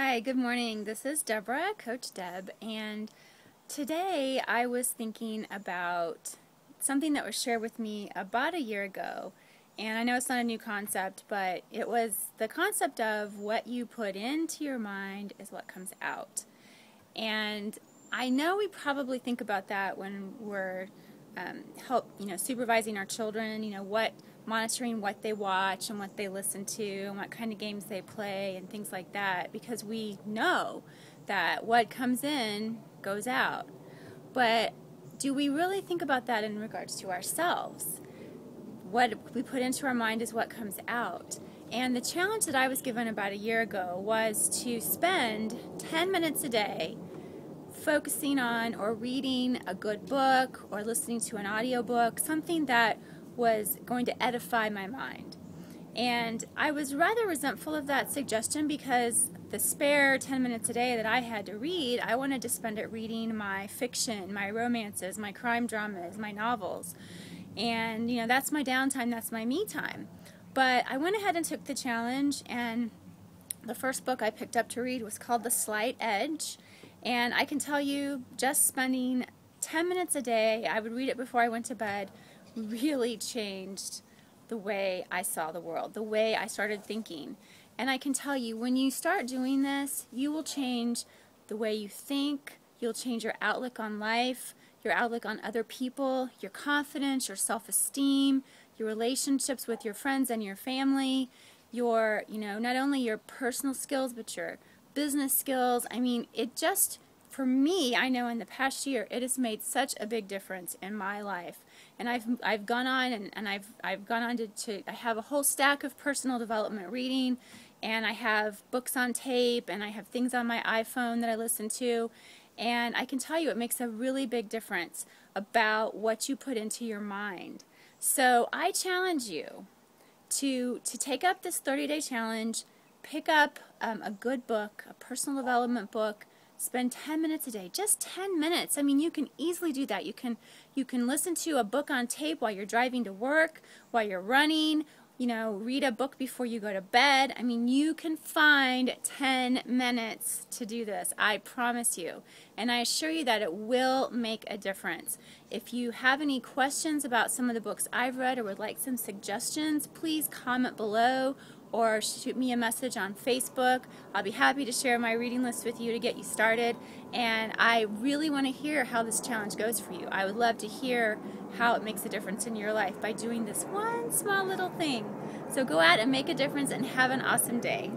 Hi, good morning. This is Deborah, Coach Deb, and today I was thinking about something that was shared with me about a year ago. And I know it's not a new concept, but it was the concept of what you put into your mind is what comes out. And I know we probably think about that when we're um, help, you know, supervising our children, you know, what monitoring what they watch and what they listen to and what kind of games they play and things like that because we know that what comes in goes out. But do we really think about that in regards to ourselves? What we put into our mind is what comes out. And the challenge that I was given about a year ago was to spend 10 minutes a day focusing on or reading a good book or listening to an audiobook, something that was going to edify my mind. And I was rather resentful of that suggestion because the spare 10 minutes a day that I had to read, I wanted to spend it reading my fiction, my romances, my crime dramas, my novels. And, you know, that's my downtime, that's my me time. But I went ahead and took the challenge, and the first book I picked up to read was called The Slight Edge. And I can tell you, just spending 10 minutes a day, I would read it before I went to bed, really changed the way I saw the world, the way I started thinking. And I can tell you, when you start doing this, you will change the way you think, you'll change your outlook on life, your outlook on other people, your confidence, your self esteem, your relationships with your friends and your family, your, you know, not only your personal skills, but your business skills. I mean, it just for me, I know in the past year, it has made such a big difference in my life. And I've, I've gone on and, and I've, I've gone on to, to, I have a whole stack of personal development reading and I have books on tape and I have things on my iPhone that I listen to. And I can tell you it makes a really big difference about what you put into your mind. So I challenge you to, to take up this 30 day challenge, pick up um, a good book, a personal development book, spend 10 minutes a day just 10 minutes. I mean you can easily do that. You can you can listen to a book on tape while you're driving to work while you're running you know read a book before you go to bed. I mean you can find 10 minutes to do this i promise you. And i assure you that it will make a difference. If you have any questions about some of the books i've read or would like some suggestions please comment below or shoot me a message on Facebook. I'll be happy to share my reading list with you to get you started. And I really want to hear how this challenge goes for you. I would love to hear how it makes a difference in your life by doing this one small little thing. So go out and make a difference and have an awesome day.